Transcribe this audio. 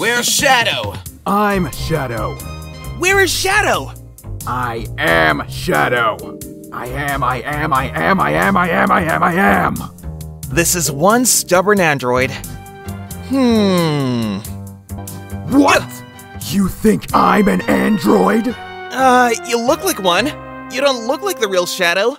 Where's Shadow? I'm Shadow. Where is Shadow? I am Shadow. I am, I am, I am, I am, I am, I am, I am. This is one stubborn android. Hmm. What? You think I'm an android? Uh, you look like one. You don't look like the real Shadow.